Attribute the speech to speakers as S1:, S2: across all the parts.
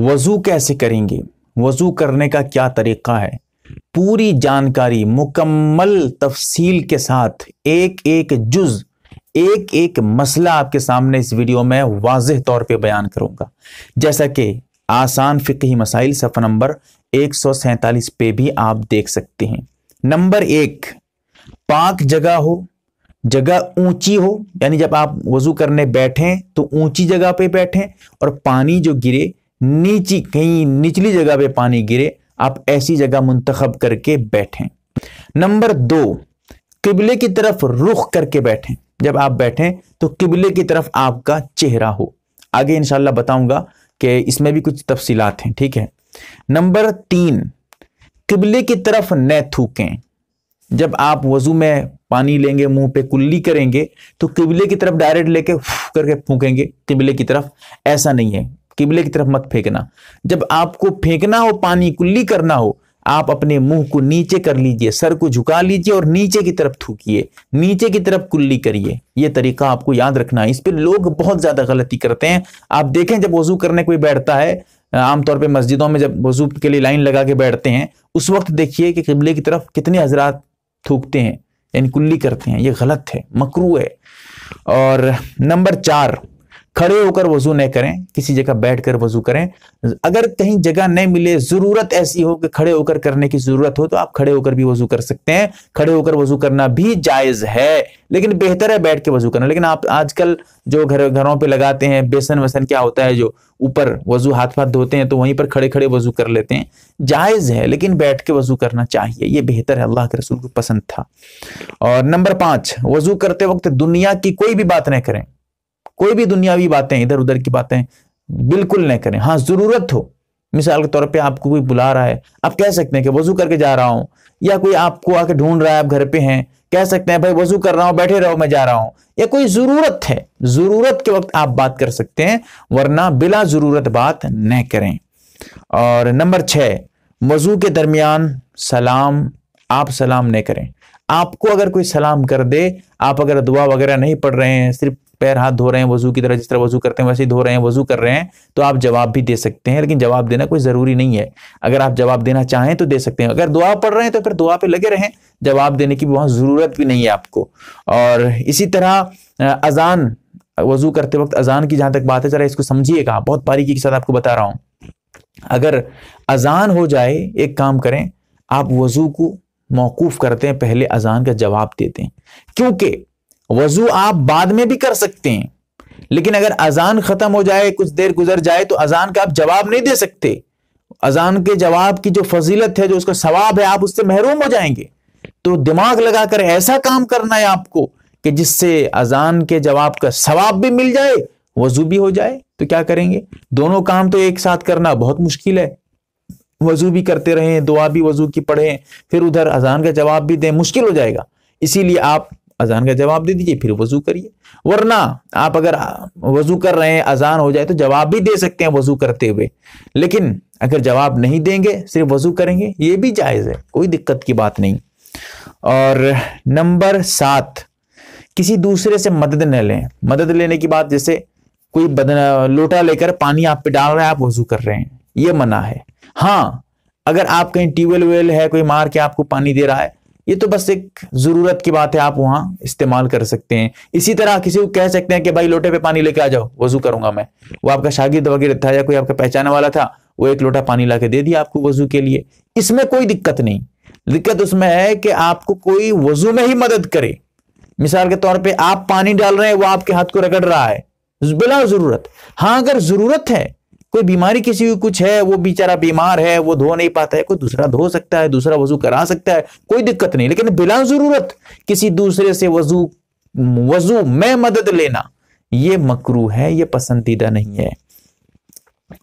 S1: वज़ू कैसे करेंगे? वज़ू करने का क्या तरीका है? पूरी जानकारी मुकम्मल तफसील के साथ एक एक जुज, एक एक मसला आपके सामने इस वीडियो में वाज तौर पे बयान करूँगा। जैसा कि आसान फ़िकही मसाइल सफ़ा नंबर एक पे भी आप देख सकते हैं। नंबर एक, पाक जगह हो, जगह ऊँची हो, यानी जब आप वज़ू करने बैठें तो ऊँची जगह पे बैठें और पानी जो गिरे नीची, कहीं निचली जगह पे पानी गिरे, आप ऐसी जगह मुंतखब करके बैठें। नंबर दो, किबले की तरफ़ रुख करके बैठें। जब आप बैठें तो किबले की तरफ़ आपका चेहरा हो। आगे इंशाल्लाह बताऊँगा कि इसमें भी कुछ तफसीलात हैं, ठीक है? नंबर तीन, किबले की तरफ़ न थूकें। जब आप वज़ू में पानी लेंगे, मुँह पे कुल्ली करेंगे तो किबले की तरफ़ डायरेक्ट लेके करके फूकेंगे। किबले की तरफ़ ऐसा नहीं है। किबले की तरफ़ मत फेंकना। जब आपको फेंकना हो, पानी कुल्ली करना हो, आप अपने मुँह को नीचे कर लीजिए, सर को झुका लीजिए और नीचे की तरफ़ थूकिए। नीचे की तरफ़ कुल्ली करिए। यह तरीका आपको याद रखना है। इस पर लोग बहुत ज़्यादा गलती करते हैं। आप देखें जब वज़ू करने कोई बैठता है, आमतौर पे मस्जिदों में जब वज़ू के लिए लाइन लगा के बैठते हैं, उस वक्त देखिए कि किबले की तरफ़ कितने हजरात थूकते हैं, यानी कुल्ली करते हैं। ये गलत है, मकरू है। और नंबर चार खड़े होकर वज़ू नहीं करें, किसी जगह बैठकर वज़ू करें। अगर कहीं जगह नहीं मिले, ज़रूरत ऐसी हो कि खड़े होकर करने की ज़रूरत हो तो आप खड़े होकर भी वज़ू कर सकते हैं। खड़े होकर वज़ू करना भी जायज़ है, लेकिन बेहतर है बैठ के वज़ू करना। लेकिन आप आजकल जो घर, घरों पे लगाते हैं, बेसन वसन क्या होता है जो ऊपर वज़ू हाथ पाथ धोते हैं तो वहीं पर खड़े खड़े वज़ू कर लेते हैं। जायज़ है, लेकिन बैठ के वज़ू करना चाहिए। ये बेहतर है, अल्लाह के रसूल को पसंद था। और नंबर पाँच, वज़ू करते वक्त दुनिया की कोई भी बात नहीं करें। कोई भी दुनियावी बातें इधर उधर की बातें बिल्कुल नहीं करें। हाँ ज़रूरत हो। मिसाल के तौर पे आपको कोई बुला रहा है, आप कह सकते हैं कि वज़ू करके जा रहा हूँ, या कोई आपको आके ढूंढ रहा है, आप घर पे हैं, कह सकते हैं, भाई, वज़ू कर रहा हूँ, बैठे रहो, मैं जा रहा हूँ। या कोई ज़रूरत है। ज़रूरत के वक्त आप बात कर सकते हैं, वरना बिला ज़रूरत बात न करें। और नंबर छह, वज़ू के दरमियान सलाम, आप सलाम नहीं करें। आपको अगर कोई सलाम कर दे, आप अगर दुआ वगैरह नहीं पढ़ रहे हैं, सिर्फ़ पैर हाथ धो रहे हैं, वज़ू की तरह जिस तरह वज़ू करते हैं, वैसे ही धो रहे हैं, वज़ू कर रहे हैं तो आप जवाब भी दे सकते हैं, लेकिन जवाब देना कोई ज़रूरी नहीं है। अगर आप जवाब देना चाहें तो दे सकते हैं। अगर दुआ पढ़ रहे हैं तो फिर दुआ पे लगे रहें, जवाब देने की वहाँ ज़रूरत भी नहीं है आपको। और इसी तरह अजान, वज़ू करते वक्त अजान की जहाँ तक बात है, जरा इसको समझिएगा। बहुत बारीकी के साथ आपको बता रहा हूँ। अगर अजान हो जाए, एक काम करें, आप वज़ू को मौकूफ करते हैं, पहले अजान का जवाब देते हैं। क्योंकि वज़ू आप बाद में भी कर सकते हैं। लेकिन अगर अजान खत्म हो जाए, कुछ देर गुजर जाए तो अजान का आप जवाब नहीं दे सकते। अजान के जवाब की जो फजीलत है, जो उसका सवाब है, आप उससे महरूम हो जाएँगे। तो दिमाग लगाकर ऐसा काम करना है आपको कि जिससे अजान के जवाब का सवाब भी मिल जाए, वज़ू भी हो जाए। तो क्या करेंगे? दोनों काम तो एक साथ करना बहुत मुश्किल है। वज़ू भी करते रहें, दुआ भी वज़ू की पढ़ें, फिर उधर अजान का जवाब भी दें, मुश्किल हो जाएगा। इसीलिए आप अजान का जवाब दे दीजिए, फिर वज़ू करिए। वरना आप अगर वज़ू कर रहे हैं, अजान हो जाए तो जवाब भी दे सकते हैं वज़ू करते हुए। लेकिन अगर जवाब नहीं देंगे, सिर्फ़ वज़ू करेंगे, ये भी जायज़ है, कोई दिक्कत की बात नहीं। और नंबर सात, किसी दूसरे से मदद न लें। मदद लेने की बात जैसे कोई लोटा लेकर पानी आप पे डाल रहा है, आप वज़ू कर रहे हैं, ये मना है। हाँ अगर आप कहीं ट्यूबवेल वेल है, कोई मार के आपको पानी दे रहा है ये तो बस एक ज़रूरत की बात है, आप वहाँ इस्तेमाल कर सकते हैं। इसी तरह किसी को कह सकते हैं कि भाई लोटे पे पानी लेके आ जाओ, वज़ू करूँगा मैं। वो आपका शागिद वगैरह था या कोई आपका पहचाने वाला था, वो एक लोटा पानी ला दे दिया आपको वज़ू के लिए। इसमें कोई दिक्कत नहीं। दिक्कत उसमें है कि आपको कोई वज़ू में ही मदद करे। मिसाल के तौर पर आप पानी डाल रहे हैं, वो आपके हाथ को रगड़ रहा है। बिला ज़रूरत। हाँ अगर ज़रूरत है कोई बीमारी किसी को कुछ है, वो बेचारा बीमार है, वो धो नहीं पाता है, कोई दूसरा धो सकता है, दूसरा वज़ू करा सकता है, कोई दिक्कत नहीं। लेकिन बिला ज़रूरत, किसी दूसरे से वज़ू वज़ू में मदद लेना, ये मकरू है, ये पसंदीदा नहीं है।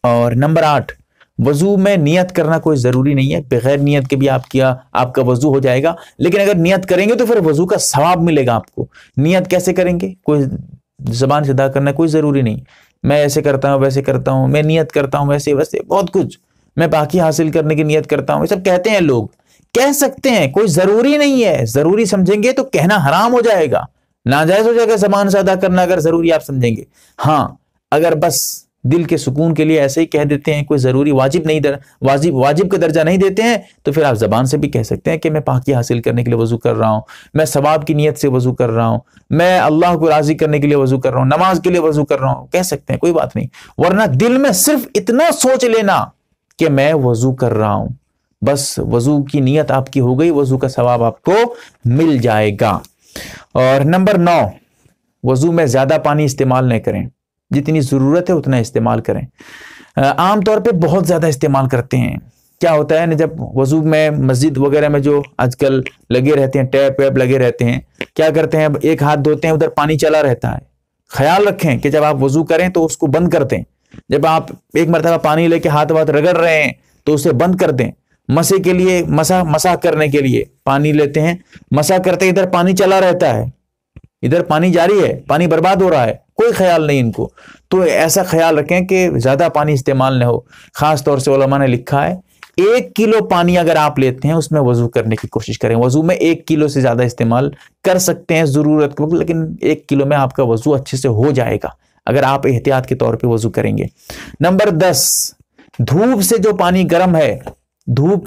S1: और नंबर आठ, वज़ू में नियत करना कोई ज़रूरी नहीं है। बगैर नियत के भी आप किया आपका वज़ू हो जाएगा। लेकिन अगर नियत करेंगे तो फिर वज़ू का सवाब मिलेगा आपको। नियत कैसे करेंगे? कोई जबान से अदा करना कोई ज़रूरी नहीं। मैं ऐसे करता हूँ, वैसे करता हूँ, मैं नियत करता हूँ, वैसे वैसे, बहुत कुछ। मैं बाकी हासिल करने की नियत करता हूँ, ये सब कहते हैं लोग। कह सकते हैं, कोई ज़रूरी नहीं है। ज़रूरी समझेंगे तो कहना हराम हो जाएगा। नाजायज हो जाएगा, जबान से अदा करना अगर ज़रूरी आप समझेंगे। हाँ अगर बस दिल के सुकून के लिए ऐसे ही कह देते हैं, कोई ज़रूरी वाजिब नहीं दर, वाजिब वाजिब का दर्जा नहीं देते हैं तो फिर आप ज़बान से भी कह सकते हैं कि मैं पाकि हासिल करने के लिए वज़ू कर रहा हूँ, मैं सवाब की नीयत से वज़ू कर रहा हूँ, मैं अल्लाह को राज़ी करने के लिए वज़ू कर रहा हूँ, नमाज़ के लिए वज़ू कर रहा हूँ, कह सकते हैं, कोई बात नहीं। वरना दिल में सिर्फ़ इतना सोच लेना कि मैं वज़ू कर रहा हूँ। बस वज़ू की नीयत आपकी हो गई, वज़ू का सवाब आपको मिल जाएगा। और नंबर नौ, वज़ू में ज़्यादा पानी इस्तेमाल नहीं करें। जितनी ज़रूरत है उतना इस्तेमाल करें। आमतौर पे बहुत ज़्यादा इस्तेमाल करते हैं। क्या होता है ना, जब वज़ू में मस्जिद वगैरह में जो आजकल लगे रहते हैं, टैप वैप लगे रहते हैं, क्या करते हैं, एक हाथ धोते हैं, उधर पानी चला रहता है। ख्याल रखें कि जब आप वज़ू करें तो उसको बंद कर दें। जब आप एक मरतबा पानी लेके हाथ वाथ रगड़ रहे हैं तो उसे बंद कर दें। मसे के लिए, मसा मसा करने के लिए पानी लेते हैं। मसा करते इधर पानी चला रहता है। इधर पानी जारी है, पानी बर्बाद हो रहा है। कोई ख्याल नहीं इनको। तो ऐसा ख्याल रखें कि ज़्यादा पानी इस्तेमाल न हो। ख़ास तौर से ओलमा ने लिखा है, एक किलो पानी अगर आप लेते हैं, उसमें वज़ू करने की कोशिश करें। वज़ू में एक किलो से ज़्यादा इस्तेमाल कर सकते हैं ज़रूरत को लेकिन एक किलो में आपका वज़ू अच्छे से हो जाएगा, अगर आप एहतियात के तौर पे वज़ू करेंगे। नंबर दस, धूप से जो पानी गर्म है, धूप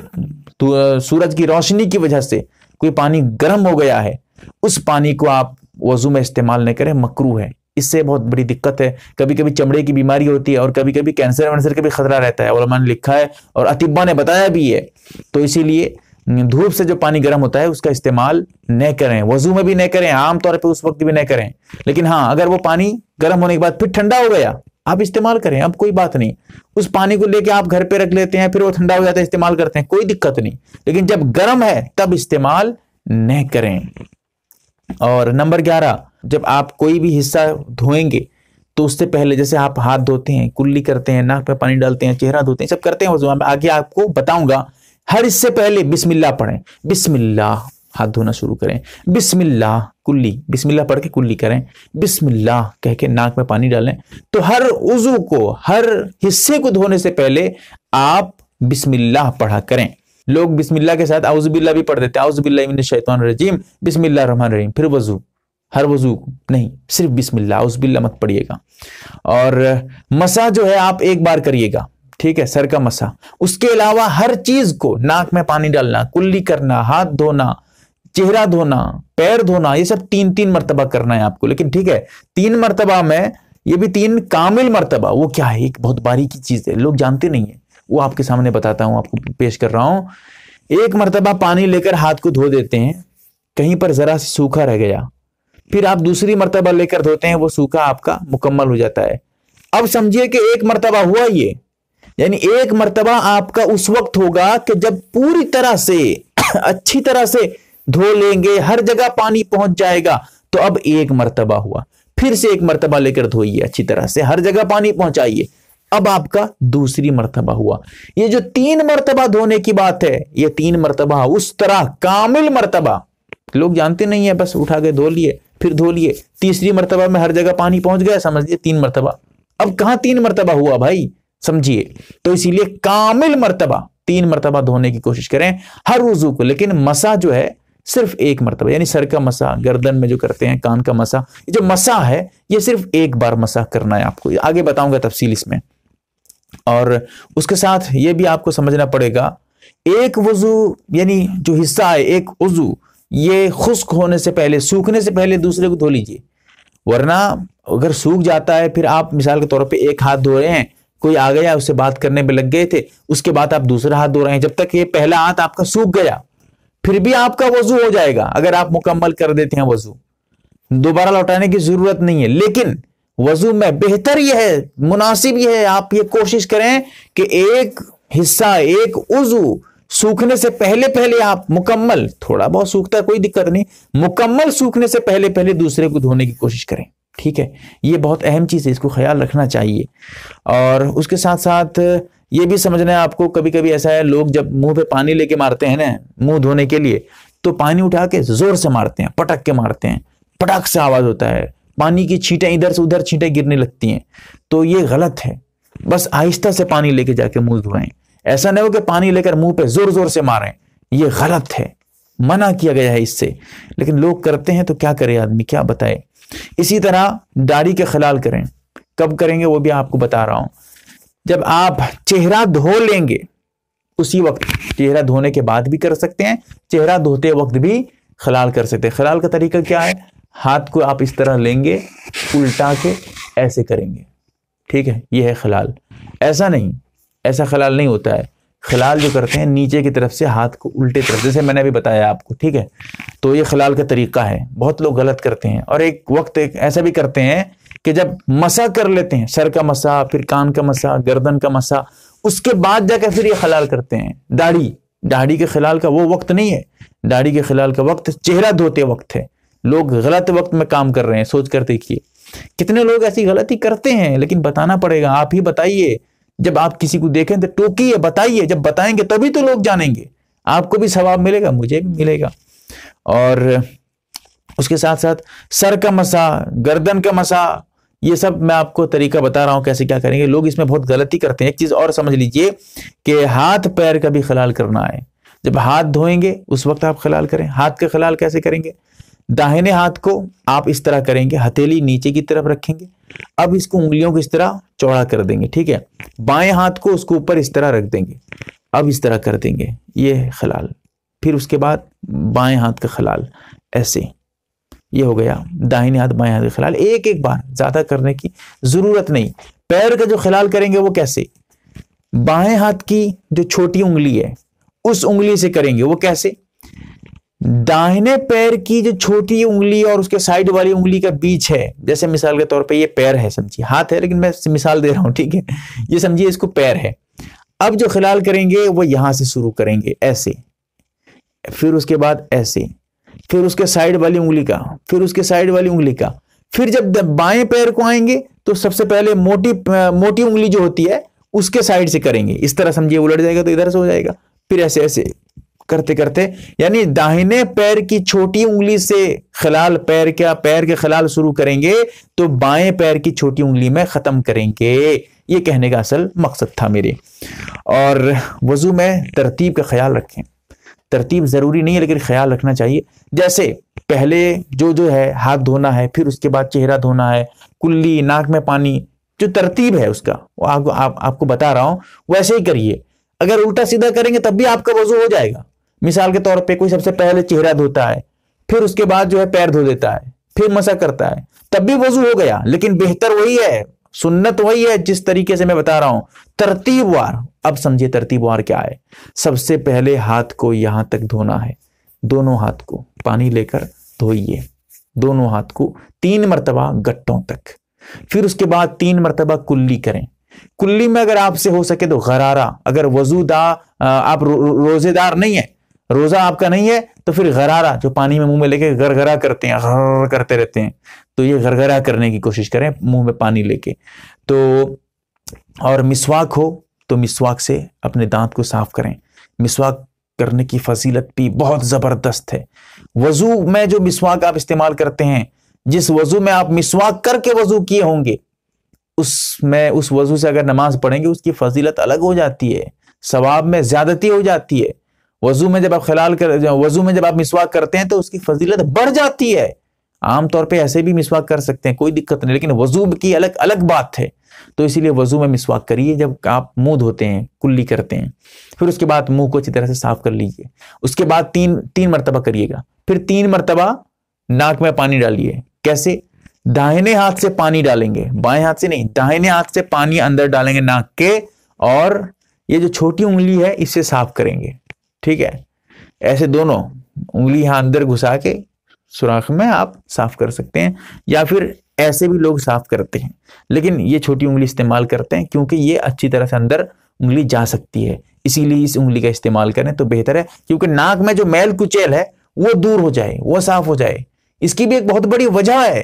S1: सूरज की रोशनी की वजह से कोई पानी गर्म हो गया है, उस पानी को आप वज़ू में इस्तेमाल नहीं करें, मकरू है। इससे बहुत बड़ी दिक्कत है। कभी कभी चमड़े की बीमारी होती है और कभी कभी कैंसर वैंसर का भी खतरा रहता है और ने लिखा है और अतिब्बा ने बताया भी है। तो इसीलिए धूप से जो पानी गर्म होता है, उसका इस्तेमाल न करें। वज़ू में भी न करें, आमतौर पर उस वक्त भी न करें। लेकिन हाँ अगर वो पानी गर्म होने के बाद फिर ठंडा हो गया, आप इस्तेमाल करें, अब कोई बात नहीं। उस पानी को लेके आप घर पे रख लेते हैं, फिर वो ठंडा हो जाता है, इस्तेमाल करते हैं, कोई दिक्कत नहीं। लेकिन जब गर्म है, तब इस्तेमाल न करें। और नंबर ग्यारह जब आप कोई भी हिस्सा धोएँगे तो उससे पहले जैसे आप हाथ धोते हैं, कुल्ली करते हैं, नाक पे पानी डालते हैं, चेहरा धोते हैं, सब करते हैं आगे आपको बताऊँगा, हर इससे पहले बिस्मिल्लाह पढ़ें। बिस्मिल्लाह, हाथ धोना शुरू करें। बिस्मिल्लाह, कुल्ली। बिस्मिल्लाह पढ़ के कुल्ली करें। बिस्मिल्लाह कह के नाक में पानी डालें। तो हर उजू को, हर हिस्से को धोने से पहले आप बिस्मिल्लाह पढ़ा करें। लोग बिस्मिल्लाह के साथ आउजुबिल्ला भी पढ़ देते हैं। आउजुबिल्ला शैतान रजीम। बिस्मिल्लाह रहमान रहीम। फिर वज़ू। हर वज़ू, नहीं, सिर्फ़ बिस्मिल्लाह उजबिल्ला मत पढ़िएगा। और मसा जो है, आप एक बार करिएगा, ठीक है, सर का मसा। उसके अलावा हर चीज़ को, नाक में पानी डालना, कुल्ली करना, हाथ धोना, चेहरा धोना, पैर धोना, ये सब तीन तीन मरतबा करना है आपको। लेकिन ठीक है, तीन मरतबा में, ये भी तीन कामिल मरतबा, वो क्या है? एक बहुत बारीकी चीज़ है, लोग जानते नहीं है। वो आपके सामने बताता हूँ, आपको पेश कर रहा हूँ। एक मरतबा पानी लेकर हाथ को धो देते हैं, कहीं पर जरा सूखा रह गया फिर आप दूसरी मरतबा लेकर धोते हैं, वो सूखा आपका मुकम्मल हो जाता है। अब समझिए कि एक मरतबा हुआ ये, यानी एक मरतबा आपका उस वक्त होगा कि जब पूरी तरह से, अच्छी तरह से धो लेंगे, हर जगह पानी पहुँच जाएगा तो अब एक मरतबा हुआ। फिर से एक मरतबा लेकर धोइए अच्छी तरह से, हर जगह पानी पहुंचाइए। अब आपका दूसरी मरतबा हुआ। ये जो तीन मरतबा धोने की बात है, ये तीन मरतबा उस तरह कामिल मरतबा, लोग जानते नहीं है, बस उठा के धो लिए। फिर धो लिए। तीसरी मरतबा में हर जगह पानी पहुँच गया, समझ लिए तीन मरतबा। अब कहाँ तीन मरतबा हुआ भाई? समझिए। तो इसीलिए कामिल मरतबा, तीन मरतबा धोने की कोशिश करें हर वज़ू को। लेकिन मसा जो है, सिर्फ़ एक मरतबा, यानी सर का मसा, गर्दन में जो करते हैं, कान का मसा जो मसा है, ये सिर्फ़ एक बार मसा करना है आपको। आगे बताऊँगा तफसील इसमें। और उसके साथ ये भी आपको समझना पड़ेगा, एक वज़ू, यानी जो हिस्सा है, एक वज़ू ये खुश्क होने से पहले, सूखने से पहले दूसरे को धो लीजिए। वरना अगर सूख जाता है, फिर आप मिसाल के तौर पे एक हाथ धो रहे हैं, कोई आ गया, उससे बात करने में लग गए थे, उसके बाद आप दूसरा हाथ धो रहे हैं, जब तक ये पहला हाथ आपका सूख गया, फिर भी आपका वज़ू हो जाएगा, अगर आप मुकम्मल कर देते हैं वज़ू। दोबारा लौटाने की ज़रूरत नहीं है, लेकिन वज़ू में बेहतर यह है, मुनासिब यह है, आप ये कोशिश करें कि एक हिस्सा, एक उजू सूखने से पहले पहले आप मुकम्मल, थोड़ा बहुत सूखता है, कोई दिक्कत नहीं। मुकम्मल सूखने से पहले पहले दूसरे को धोने की कोशिश करें, ठीक है? ये बहुत अहम चीज़ है, इसको ख्याल रखना चाहिए। और उसके साथ साथ ये भी समझना है आपको कभी कभी ऐसा है, लोग जब मुँह पे पानी लेके मारते हैं ना, मुँह धोने के लिए तो पानी उठा के ज़ोर से मारते हैं, पटक के मारते हैं, पटक से आवाज़ होता है, पानी की छींटें इधर से उधर छींटें गिरने लगती हैं। तो ये गलत है, बस आहिस्ता से पानी लेके जाके मुँह धोएँ। ऐसा नहीं हो कि पानी लेकर मुँह पे ज़ोर ज़ोर से मारें। ये गलत है। मना किया गया है इससे। लेकिन लोग करते हैं तो क्या करे आदमी? क्या बताए? इसी तरह दाढ़ी के खलाल करें। कब करेंगे वो भी आपको बता रहा हूँ। जब आप चेहरा धो लेंगे, उसी वक्त चेहरा धोने के बाद भी कर सकते हैं, चेहरा धोते वक्त भी खलाल कर सकते हैं। खलाल का तरीका क्या है? हाथ को आप इस तरह लेंगे, उल्टा के ऐसे करेंगे। ठीक है? ये है खलाल। ऐसा नहीं। ऐसा खलाल नहीं होता है। खलाल जो करते हैं, नीचे की तरफ़ से हाथ को उल्टे तरफ़, जैसे मैंने अभी बताया आपको, ठीक है? तो ये खलाल का तरीका है। बहुत लोग गलत करते हैं। और एक वक्त एक ऐसा भी करते हैं कि जब मसा कर लेते हैं, सर का मसा, फिर कान का मसा, गर्दन का मसा, उसके बाद जाकर फिर ये खलाल करते हैं। दाढ़ी दाढ़ी के खिलाल का वो वक्त नहीं है। दाढ़ी के खिलाल का वक्त चेहरा धोते वक्त है। लोग गलत वक्त में काम कर रहे हैं, सोच कर देखिए। कितने लोग ऐसी गलती करते हैं, लेकिन बताना पड़ेगा। आप ही बताइए। जब आप किसी को देखें तो टोकिए बताइए। जब बताएँगे तभी तो लोग जानेंगे। आपको भी सवाब मिलेगा, मुझे भी मिलेगा। और उसके साथ साथ सर का मसा, गर्दन का मसा, ये सब मैं आपको तरीका बता रहा हूँ कैसे क्या करेंगे। लोग इसमें बहुत गलती करते हैं। एक चीज़ और समझ लीजिए कि हाथ पैर का भी खलाल करना है। जब हाथ धोएँगे, उस वक्त आप खलाल करें। हाथ का खलाल कैसे करेंगे? दाहिने हाथ को आप इस तरह करेंगे, हथेली नीचे की तरफ़ रखेंगे। अब इसको उंगलियों को इस तरह चौड़ा कर देंगे, ठीक है? बाएँ हाथ को उसको ऊपर इस तरह रख देंगे। अब इस तरह कर देंगे, ये खलाल। फिर उसके बाद बाएँ हाथ का खलाल, ऐसे। ये हो गया, दाहिने हाथ, बाएँ हाथ का खलाल। एक एक बार, ज़्यादा करने की ज़रूरत नहीं। पैर का जो खलाल करेंगे वो कैसे? बाएँ हाथ की जो छोटी उंगली है, उस उंगली से करेंगे, वो कैसे? दाहिने पैर की जो छोटी उंगली और उसके साइड वाली उंगली का बीच है, जैसे मिसाल के तौर पे ये पैर है, समझिए। हाथ है, लेकिन मैं मिसाल दे रहा हूँ, ठीक है? ये समझिए इसको पैर है। अब जो खिलाल करेंगे, वो यहाँ से शुरू करेंगे, ऐसे। फिर उसके बाद ऐसे। फिर उसके साइड वाली उंगली का, फिर उसके साइड वाली उंगली का। फिर जब बाएँ पैर को आएँगे तो सबसे पहले मोटी मोटी उंगली जो होती है, उसके साइड से करेंगे। इस तरह समझिए, उलट जाएगा तो इधर से हो जाएगा। फिर ऐसे ऐसे। करते करते यानी दाहिने पैर की छोटी उंगली से खिलाल पैर क्या पैर के खिलाल शुरू करेंगे तो बाएँ पैर की छोटी उंगली में खत्म करेंगे। ये कहने का असल मकसद था मेरे। और वज़ू में तरतीब का ख्याल रखें। तरतीब ज़रूरी नहीं है लेकिन ख्याल रखना चाहिए। जैसे पहले जो जो है हाथ धोना है फिर उसके बाद चेहरा धोना है कुल्ली नाक में पानी जो तरतीब है उसका वो आपको आप, आपको बता रहा हूँ वैसे ही करिए। अगर उल्टा सीधा करेंगे तब भी आपका वज़ू हो जाएगा। मिसाल के तौर पे कोई सबसे पहले चेहरा धोता है फिर उसके बाद जो है पैर धो देता है फिर मसा करता है तब भी वज़ू हो गया। लेकिन बेहतर वही है सुन्नत वही है जिस तरीके से मैं बता रहा हूँ। तरतीब वार अब समझिए तरतीब वार क्या है। सबसे पहले हाथ को यहाँ तक धोना है दोनों हाथ को पानी लेकर धोइए। दोनों हाथ को तीन मरतबा गट्टों तक। फिर उसके बाद तीन मरतबा कुल्ली करें। कुल्ली में अगर आपसे हो सके तो गरारा अगर वजूदा आप रो, रोजेदार नहीं है रोजा आपका नहीं है तो फिर गरारा, जो पानी में मुँह में लेके गरगरा करते हैं घर करते रहते हैं तो ये गरगरा करने की कोशिश करें मुँह में पानी लेके। तो और मिसवाक हो तो मिसवाक से अपने दांत को साफ़ करें। मिसवाक करने की फजीलत भी बहुत ज़बरदस्त है। वज़ू में जो मिसवाक आप इस्तेमाल करते हैं, जिस वज़ू में आप मिसवाक करके वज़ू किए होंगे उसमें उस वज़ू से अगर नमाज़ पढ़ेंगे, उसकी फजीलत अलग हो जाती है, सवाब में ज्यादती हो जाती है। वज़ू में जब आप खलाल कर, वज़ू में जब आप मिसवाक करते हैं तो उसकी फजीलत बढ़ जाती है। आमतौर पे ऐसे भी मिसवाक कर सकते हैं, कोई दिक्कत नहीं। लेकिन वज़ू की अलग अलग बात है। तो इसीलिए वज़ू में मिसवाक करिए जब आप मुँह धोते हैं, कुल्ली करते हैं। फिर उसके बाद मुँह को अच्छी तरह से साफ़ कर लीजिए। उसके बाद तीन तीन मरतबा करिएगा। फिर तीन मरतबा नाक में पानी डालिए। कैसे? दाहिने हाथ से पानी डालेंगे। बाएँ हाथ से नहीं, दाहिने हाथ से पानी अंदर डालेंगे नाक के और ये जो छोटी उंगली है इसे साफ़ करेंगे। ठीक है? ऐसे दोनों उंगली यहाँ अंदर घुसा के सुराख में आप साफ़ कर सकते हैं, या फिर ऐसे भी लोग साफ़ करते हैं। लेकिन ये छोटी उंगली इस्तेमाल करते हैं, क्योंकि ये अच्छी तरह से अंदर उंगली जा सकती है। इसीलिए इस उंगली का इस्तेमाल करें तो बेहतर है, क्योंकि नाक में जो मैल कुचेल है, वो दूर हो जाए, वो साफ़ हो जाए। इसकी भी एक बहुत बड़ी वजह है,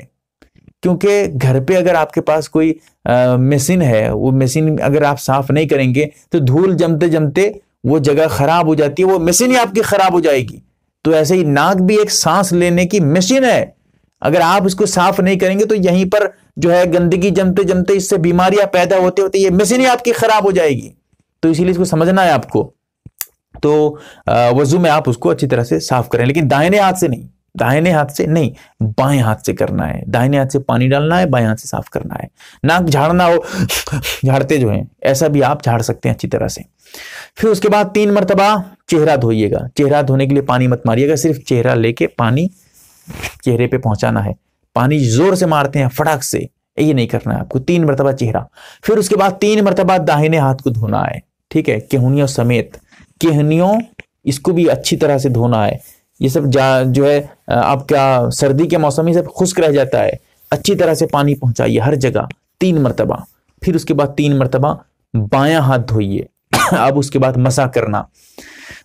S1: क्योंकि घर पे अगर आपके पास कोई मशीन है, वो मशीन अगर आप साफ़ नहीं करेंगे तो धूल जमते जमते वो जगह खराब हो जाती है, वो मशीन ही आपकी खराब हो जाएगी। तो ऐसे ही नाक भी एक सांस लेने की मशीन है। अगर आप इसको साफ़ नहीं करेंगे तो यहीं पर जो है गंदगी जमते जमते इससे बीमारियाँ पैदा होते होते ये मशीन ही आपकी खराब हो जाएगी। तो इसीलिए इसको समझना है आपको। तो वज़ू में आप उसको अच्छी तरह से साफ़ करें, लेकिन दाहिने हाथ से नहीं। दाहिने हाथ से नहीं, बाएँ हाथ से करना है। दाहिने हाथ से पानी डालना है, बाएँ हाथ से साफ़ करना है। नाक झाड़ना हो, झाड़ते जो है, ऐसा भी आप झाड़ सकते हैं अच्छी तरह से। फिर उसके बाद तीन मरतबा, चेहरा धोइएगा। चेहरा धोने के लिए पानी मत मारिएगा, सिर्फ़ चेहरा लेके पानी चेहरे पे पहुंचाना है। पानी ज़ोर से मारते हैं, फटाक से। ये नहीं करना है आपको। तीन मरतबा चेहरा। फिर उसके बाद तीन मरतबा दाहिने हाथ को धोना है। ठीक है? केहनियों समेत। केहनियों, इसको भी अच्छी तरह से धोना है। ये सब जा, जो है आपका सर्दी के मौसम में सब खुश्क रह जाता है। अच्छी तरह से पानी पहुंचाइए हर जगह। तीन मरतबा। फिर उसके बाद तीन मरतबा, बायां हाथ धोइए। अब उसके बाद मसा करना।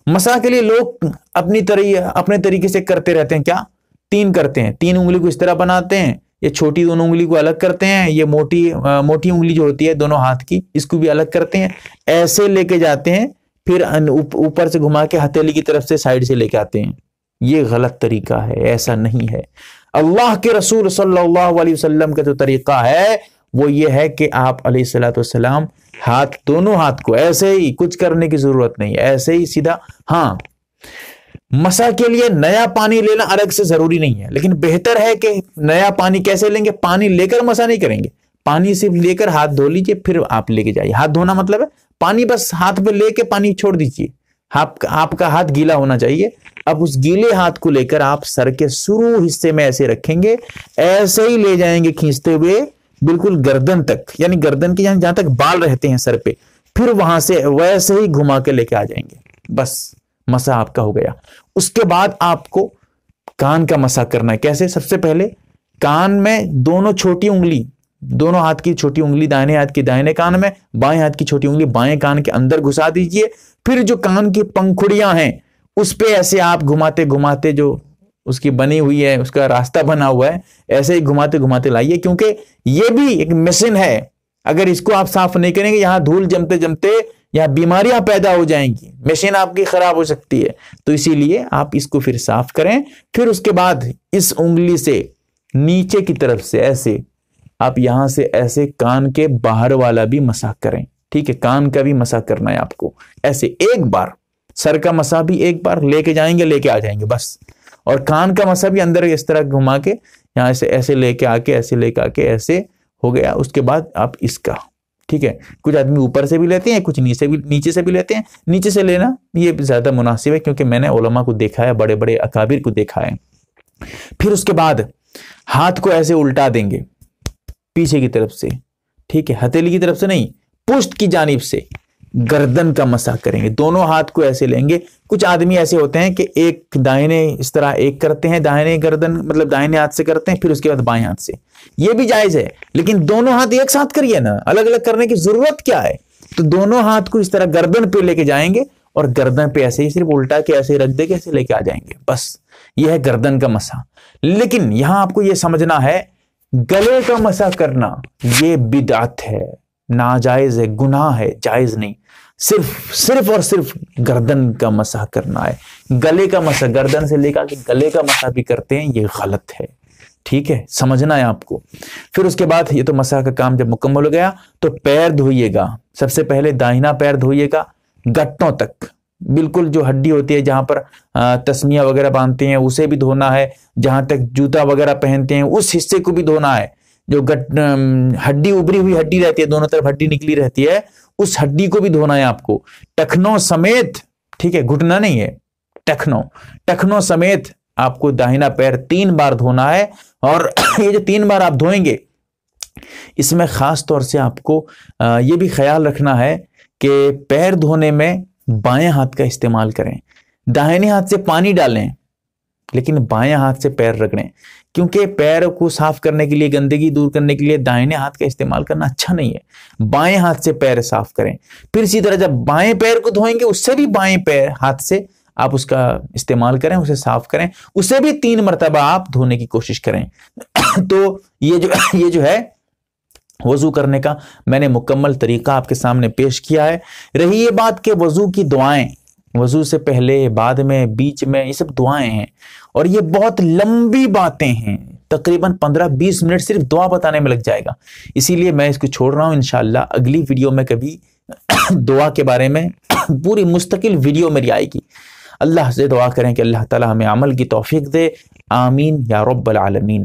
S1: मसा के लिए लोग अपनी तरह अपने तरीके से करते रहते हैं। क्या? तीन करते हैं। तीन उंगली को इस तरह बनाते हैं। ये छोटी दोनों उंगली को अलग करते हैं। ये मोटी आ, मोटी उंगली जो होती है दोनों हाथ की इसको भी अलग करते हैं। ऐसे लेके जाते हैं फिर ऊपर से घुमा के हथेली की तरफ़ से साइड से लेके आते हैं। ये गलत तरीका है ऐसा नहीं है। अल्लाह के रसूल सल्लल्लाहु अलैहि वसल्लम का जो तरीका है वो ये है कि आप सलाम हाथ दोनों हाथ को ऐसे ही कुछ करने की ज़रूरत नहीं ऐसे ही सीधा हाँ मसा के लिए नया पानी लेना अलग से ज़रूरी नहीं है लेकिन बेहतर है कि नया पानी कैसे लेंगे? पानी लेकर मसा नहीं करेंगे। पानी सिर्फ़ लेकर हाथ धो लीजिए फिर आप लेके जाइए। हाथ धोना मतलब है पानी बस हाथ पे लेके पानी छोड़ दीजिए। आप, आपका हाथ गीला होना चाहिए। अब उस गीले हाथ को लेकर आप सर के शुरू हिस्से में ऐसे रखेंगे ऐसे ही ले जाएँगे खींचते हुए। बिल्कुल गर्दन तक, यानी गर्दन के जहाँ तक बाल रहते हैं सर पे, फिर वहाँ से वैसे ही घुमा के लेके आ जाएँगे। बस, मसा आपका हो गया। उसके बाद आपको कान का मसा करना है। कैसे? सबसे पहले कान में दोनों छोटी उंगली, दोनों हाथ की छोटी उंगली, दाहिने हाथ की, दाहिने कान में, बाएँ हाथ की छोटी उंगली, बाएँ कान के अंदर घुसा दीजिए। फिर जो कान की पंखुड़ियाँ हैं, उस पे ऐसे आप घुमाते घुमाते जो उसकी बनी हुई है, उसका रास्ता बना हुआ है, ऐसे ही घुमाते घुमाते लाइए, क्योंकि ये भी एक मशीन है। अगर इसको आप साफ़ नहीं करेंगे, यहाँ धूल जमते जमते या बीमारियाँ पैदा हो जाएँगी मशीन आपकी खराब हो सकती है। तो इसीलिए आप इसको फिर साफ़ करें, फिर उसके बाद इस उंगली से, नीचे की तरफ़ से ऐसे, आप यहाँ से ऐसे कान के बाहर वाला भी मसाक करें, ठीक है? कान का भी मसा करना है आपको, ऐसे एक बार, सर का मसा भी एक बार लेके जाएँगे, लेके आ जाएँगे, बस। और कान का मसा भी अंदर इस तरह घुमा के, यहाँ से ऐसे लेके आके, ऐसे लेके आके, ऐसे हो गया। उसके बाद आप इसका, ठीक है? कुछ आदमी ऊपर से भी लेते हैं, कुछ नीचे भी, नीचे से भी लेते हैं। नीचे से लेना, ये ज़्यादा मुनासिब है, क्योंकि मैंने ओलमा को देखा है बड़े बड़े अकाबिर को देखा है। फिर उसके बाद हाथ को ऐसे उल्टा देंगे, पीछे की तरफ़ से, ठीक है? हथेली की तरफ़ से नहीं पुष्ट की जानिब से। गर्दन का मसा करेंगे। दोनों हाथ को ऐसे लेंगे। कुछ आदमी ऐसे होते हैं कि एक दाहिने इस तरह एक करते हैं, दाहिने गर्दन मतलब दाहिने हाथ से करते हैं, फिर उसके बाद बाएँ हाथ से। ये भी जायज़ है, लेकिन दोनों हाथ एक साथ करिए ना। अलग अलग करने की ज़रूरत क्या है? तो दोनों हाथ को इस तरह गर्दन पे लेके जाएँगे और गर्दन पे ऐसे ही सिर्फ़ उल्टा के ऐसे रख दे के ऐसे लेके आ जाएँगे। बस ये है गर्दन का मसा लेकिन यहाँ आपको यह समझना है, गले का मसा करना ये बिदात है। नाजायज है, गुनाह है, जायज़ नहीं। सिर्फ़ सिर्फ़ और सिर्फ़ गर्दन का मसा करना है। गले का मसा गर्दन से लेकर के गले का मसा भी करते हैं, ये गलत है। ठीक है? समझना है आपको। फिर उसके बाद ये तो मसा का काम जब मुकम्मल हो गया तो पैर धोइएगा। सबसे पहले दाहिना पैर धोइएगा, गट्टों तक। बिल्कुल जो हड्डी होती है, जहाँ पर तस्मिया वगैरह बांधते हैं, उसे भी धोना है। जहाँ तक जूता वगैरह पहनते हैं, उस हिस्से को भी धोना है। जो गट हड्डी उभरी हुई हड्डी रहती है, दोनों तरफ़ हड्डी निकली रहती है, उस हड्डी को भी धोना है आपको। टखनों समेत, ठीक है, घुटना नहीं है, टखनों। टखनों समेत आपको दाहिना पैर तीन बार धोना है, और ये जो तीन बार आप धोएँगे, इसमें खास तौर से आपको ये भी ख्याल रखना है कि पैर धोने में बाएँ हाथ का इस्तेमाल करें। दाहिने हाथ से पानी डालें, लेकिन बाएँ हाथ से पैर रगड़ें। क्योंकि पैर को साफ़ करने के लिए, गंदगी दूर करने के लिए दाहिने हाथ का इस्तेमाल करना अच्छा नहीं है। बाएँ हाथ से पैर साफ़ करें। फिर इसी तरह जब बाएँ पैर को धोएँगे, उससे भी बाएँ पैर हाथ से आप उसका इस्तेमाल करें, उसे साफ़ करें। उसे भी तीन मरतबा आप धोने की कोशिश करें। तो ये जो ये जो है वज़ू करने का मैंने मुकम्मल तरीका आपके सामने पेश किया है। रही ये बात कि वज़ू की दुआएँ, वज़ू से पहले, बाद में, बीच में, ये सब दुआएँ हैं। और ये बहुत लंबी बातें हैं। तकरीबन 15-20 मिनट सिर्फ़ दुआ बताने में लग जाएगा। इसीलिए मैं इसको छोड़ रहा हूँ इनशाला अगली वीडियो में कभी दुआ के बारे में पूरी मुस्तकिल वीडियो मेरी आएगी। अल्लाह से दुआ करें कि अल्लाह ताला हमें अमल की तोफीक दे। आमीन या रब्बल आलमीन।